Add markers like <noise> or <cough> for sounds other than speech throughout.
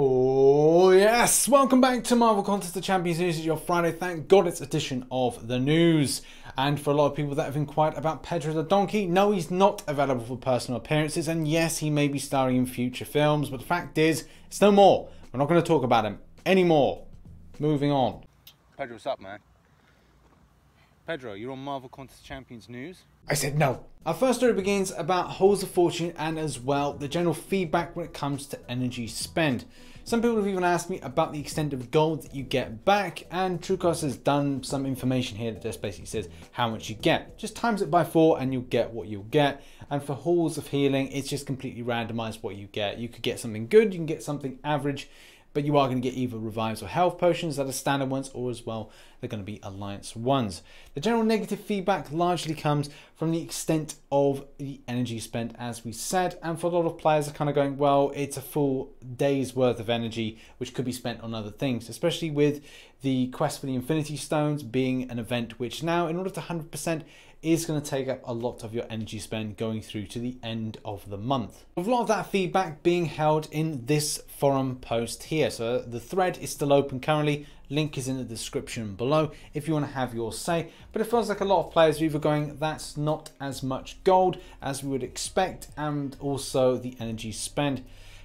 Oh yes, welcome back to Marvel Contest of Champions News. It's your Friday, thank God it's edition of the news. And for a lot of people that have inquired about Pedro the Donkey, no he's not available for personal appearances and yes he may be starring in future films, but the fact is, it's no more. We're not going to talk about him anymore. Moving on. Pedro, what's up, man? Pedro, you're on Marvel Contest Champions News. I said no. Our first story begins about Halls of Fortune and as well the general feedback when it comes to energy spend. Some people have even asked me about the extent of gold that you get back and Truecaster has done some information here that just basically says how much you get. Just times it by four and you'll get what you'll get. And for Halls of Healing, it's just completely randomized what you get. You could get something good, you can get something average, but you are going to get either revives or health potions that are standard ones or as well they're going to be alliance ones. The general negative feedback largely comes from the extent of the energy spent as we said and for a lot of players are kind of going well it's a full day's worth of energy which could be spent on other things especially with the quest for the infinity stones being an event which now in order to 100% is going to take up a lot of your energy spend going through to the end of the month. A lot of that feedback being held in this forum post here. So the thread is still open currently. Link is in the description below if you want to have your say. But it feels like a lot of players are either going, that's not as much gold as we would expect, and also the energy spend.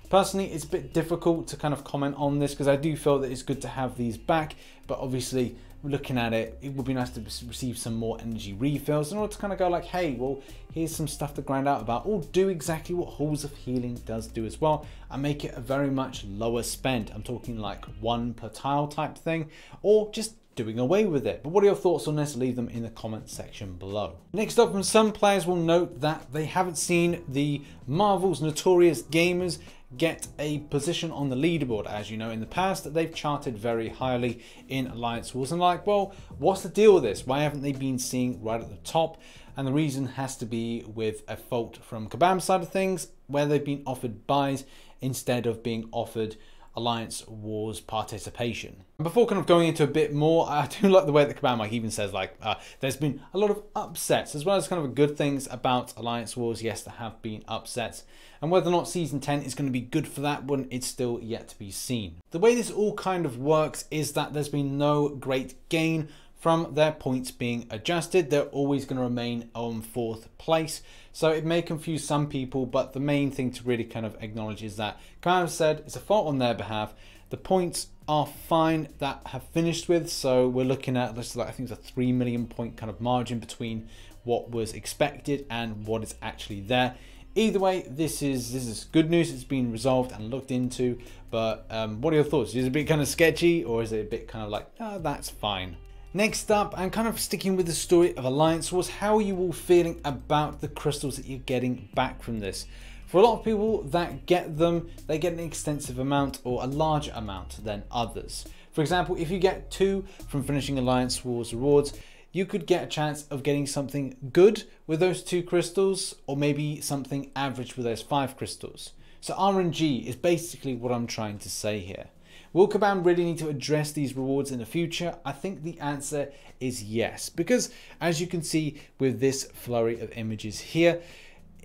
Personally, it's a bit difficult to kind of comment on this because I do feel that it's good to have these back, but obviously looking at it, it would be nice to receive some more energy refills in order to kind of go like, hey, well, here's some stuff to grind out about, or do exactly what Halls of Healing does do as well, and make it a very much lower spend. I'm talking like one per tile type thing, or just doing away with it. But what are your thoughts on this? Leave them in the comment section below. Next up, some players will note that they haven't seen the Marvel's Notorious Gamers get a position on the leaderboard. As you know, in the past, they've charted very highly in Alliance Wars. And like, well, what's the deal with this? Why haven't they been seen right at the top? And the reason has to be with a fault from Kabam's side of things, where they've been offered buys instead of being offered Alliance Wars participation. Before kind of going into a bit more, I do <laughs> like the way that Command like even says like uh, there's been a lot of upsets as well as kind of good things about Alliance Wars. Yes, there have been upsets, and whether or not season 10 is going to be good for that one, it's still yet to be seen. The way this all kind of works is that there's been no great gain from their points being adjusted. They're always going to remain on fourth place. So it may confuse some people, but the main thing to really kind of acknowledge is that, kind of said, it's a fault on their behalf. The points are fine that have finished with. So we're looking at, let's like, I think it's a 3 million point kind of margin between what was expected and what is actually there. Either way, this is this is good news. It's been resolved and looked into. But um, what are your thoughts? Is it a bit kind of sketchy, or is it a bit kind of like, oh, that's fine? Next up, I'm kind of sticking with the story of Alliance Wars. How are you all feeling about the crystals that you're getting back from this? For a lot of people that get them, they get an extensive amount or a larger amount than others. For example, if you get two from finishing Alliance Wars rewards, you could get a chance of getting something good with those two crystals or maybe something average with those five crystals. So RNG is basically what I'm trying to say here. Will Kabam really need to address these rewards in the future? I think the answer is yes, because as you can see with this flurry of images here,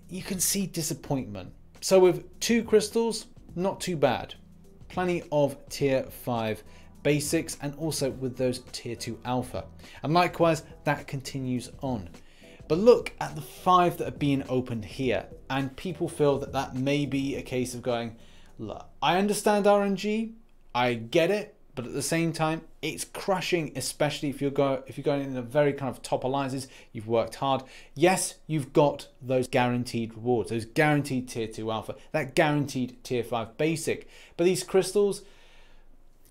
you can see disappointment. So with two crystals, not too bad. Plenty of tier 5 basics and also with those tier 2 alpha. And likewise, that continues on. But look at the five that are being opened here, and people feel that that may be a case of going, look, I understand RNG, I get it, but at the same time, it's crushing, especially if you're go if you're going in the very kind of top alliances. You've worked hard. Yes, you've got those guaranteed rewards, those guaranteed tier two alpha, that guaranteed tier five basic. But these crystals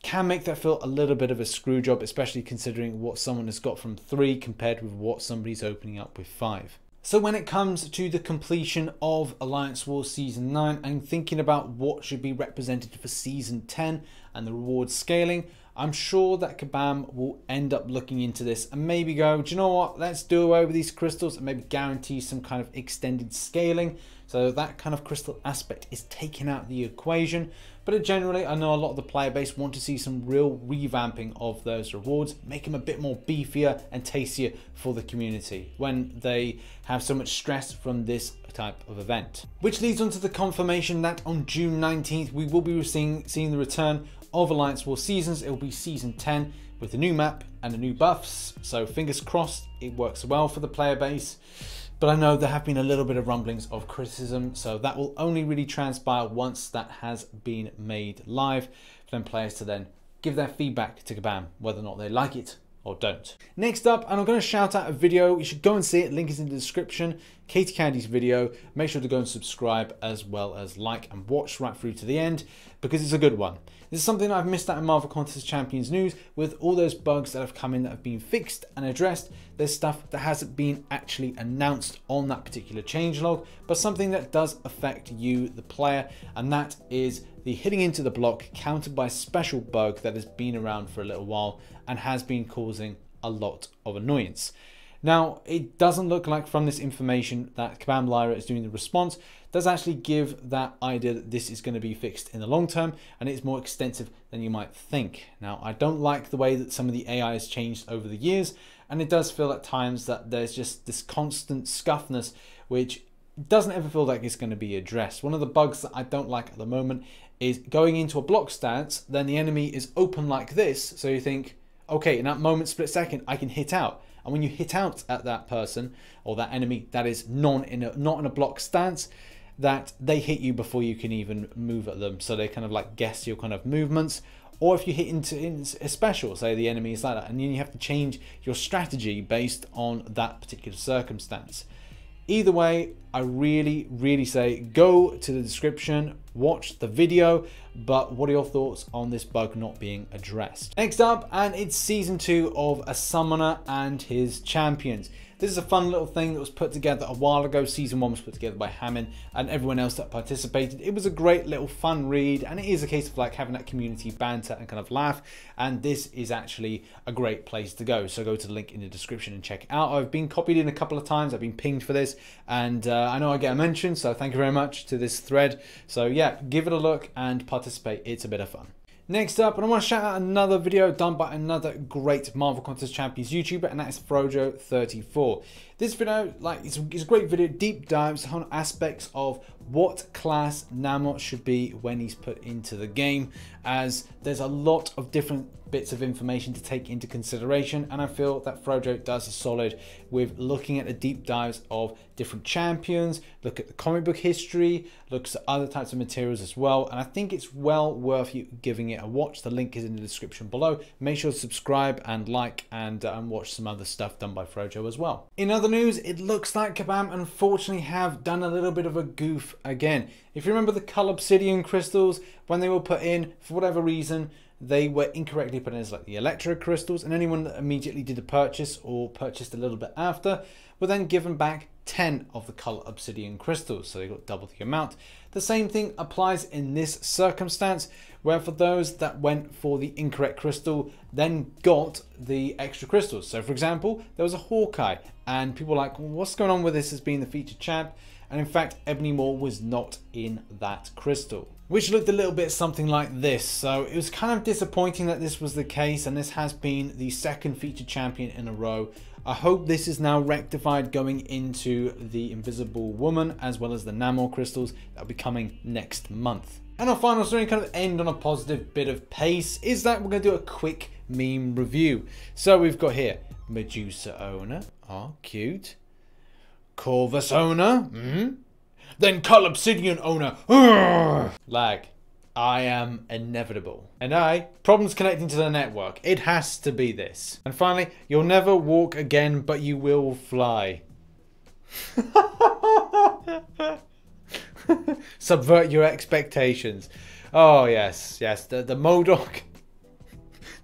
can make that feel a little bit of a screw job, especially considering what someone has got from three compared with what somebody's opening up with five. So when it comes to the completion of Alliance Wars Season 9 and thinking about what should be represented for Season 10 and the reward scaling, I'm sure that Kabam will end up looking into this and maybe go, do you know what? Let's do away with these crystals and maybe guarantee some kind of extended scaling. So that kind of crystal aspect is taken out of the equation. But uh, generally, I know a lot of the player base want to see some real revamping of those rewards, make them a bit more beefier and tastier for the community when they have so much stress from this type of event. Which leads on to the confirmation that on June 19th, we will be seeing, seeing the return of Alliance War Seasons. It will be Season 10 with a new map and the new buffs. So fingers crossed it works well for the player base. But I know there have been a little bit of rumblings of criticism, so that will only really transpire once that has been made live for them players to then give their feedback to Kabam, whether or not they like it or don't. Next up, and I'm going to shout out a video. You should go and see it. Link is in the description. Katy Candy's video. Make sure to go and subscribe as well as like and watch right through to the end because it's a good one. This is something I've missed out in Marvel Contest Champions news with all those bugs that have come in that have been fixed and addressed. There's stuff that hasn't been actually announced on that particular changelog, but something that does affect you, the player, and that is the hitting into the block countered by a special bug that has been around for a little while and has been causing a lot of annoyance. Now, it doesn't look like from this information that Kabam Lyra is doing the response does actually give that idea that this is going to be fixed in the long term and it's more extensive than you might think. Now, I don't like the way that some of the AI has changed over the years and it does feel at times that there's just this constant scuffness which doesn't ever feel like it's going to be addressed. One of the bugs that I don't like at the moment is going into a block stance, then the enemy is open like this, so you think, okay, in that moment, split second, I can hit out and when you hit out at that person or that enemy that is non in a, not in a block stance, that they hit you before you can even move at them. So they kind of like guess your kind of movements. Or if you hit into in a special, say the enemy is like that, and then you have to change your strategy based on that particular circumstance. Either way, I really, really say go to the description, watch the video, but what are your thoughts on this bug not being addressed? Next up, and it's season two of A Summoner and His Champions. This is a fun little thing that was put together a while ago. Season one was put together by Hammond and everyone else that participated. It was a great little fun read, and it is a case of like having that community banter and kind of laugh. And this is actually a great place to go. So go to the link in the description and check it out. I've been copied in a couple of times. I've been pinged for this, and uh, I know I get a mention. So thank you very much to this thread. So yeah, give it a look and participate. It's a bit of fun. Next up, and I want to shout out another video done by another great Marvel Contest Champions YouTuber, and that is Frojo34. This video, like, it's, it's, a great video, deep dives on aspects of what class Namor should be when he's put into the game, as there's a lot of different bits of information to take into consideration and I feel that Frojo does a solid with looking at the deep dives of different champions, look at the comic book history, looks at other types of materials as well and I think it's well worth you giving it a watch. The link is in the description below. Make sure to subscribe and like and, uh, and watch some other stuff done by Frojo as well. In other news, it looks like Kabam unfortunately have done a little bit of a goof again. If you remember the Cull Obsidian crystals, when they were put in, for whatever reason, they were incorrectly put in as like the electro crystals and anyone that immediately did a purchase or purchased a little bit after were then given back 10 of the Cull Obsidian crystals so they got double the amount the same thing applies in this circumstance where for those that went for the incorrect crystal then got the extra crystals so for example there was a hawkeye and people were like well, what's going on with this as being the featured champ and in fact ebony maw was not in that crystal which looked a little bit something like this. So it was kind of disappointing that this was the case and this has been the second featured champion in a row. I hope this is now rectified going into the Invisible Woman as well as the Namor crystals that will be coming next month. And our final story kind of end on a positive bit of pace is that we're going to do a quick meme review. So we've got here Medusa owner, oh cute. Corvus owner, mm -hmm. Then Cull Obsidian owner. <sighs> Lag. I am inevitable. And I, problems connecting to the network. It has to be this. And finally, you'll never walk again, but you will fly. <laughs> Subvert your expectations. Oh, yes, yes. The, the MODOK. <laughs>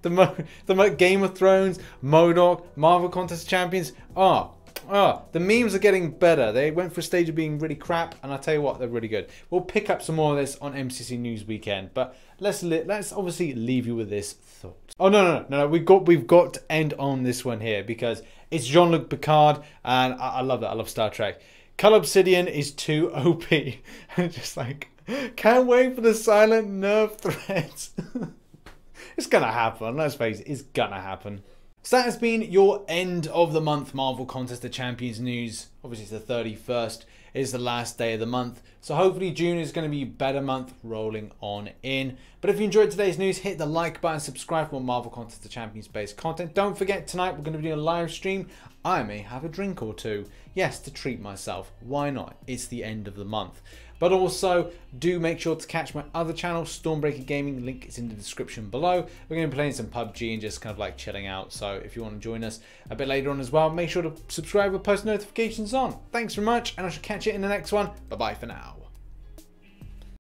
The, the Game of Thrones, MODOK, Marvel Contest Champions. Oh, Oh, the memes are getting better. They went for a stage of being really crap, and I tell you what, they're really good. We'll pick up some more of this on MCC News Weekend, but let's let's obviously leave you with this thought. Oh no, no, no, no! We've got we've got to end on this one here because it's Jean-Luc Picard, and I, I love that. I love Star Trek. Cull Obsidian is too <laughs> OP, and <laughs> just like can't wait for the silent nerf threats. <laughs> it's gonna happen. Let's face it, it's gonna happen. So that has been your end of the month Marvel Contest of Champions news. Obviously, it's the 31st. is the last day of the month. So hopefully June is going to be a better month rolling on in. But if you enjoyed today's news, hit the like button, subscribe for more Marvel Contest of Champions based content. Don't forget, tonight we're going to be doing a live stream. I may have a drink or two. Yes, to treat myself. Why not? It's the end of the month. But also, do make sure to catch my other channel, Stormbreaker Gaming. Link is in the description below. We're going to be playing some PUBG and just kind of like chilling out. So if you want to join us a bit later on as well, make sure to subscribe with post notifications on. Thanks very much, and I shall catch you in the next one. Bye bye for now.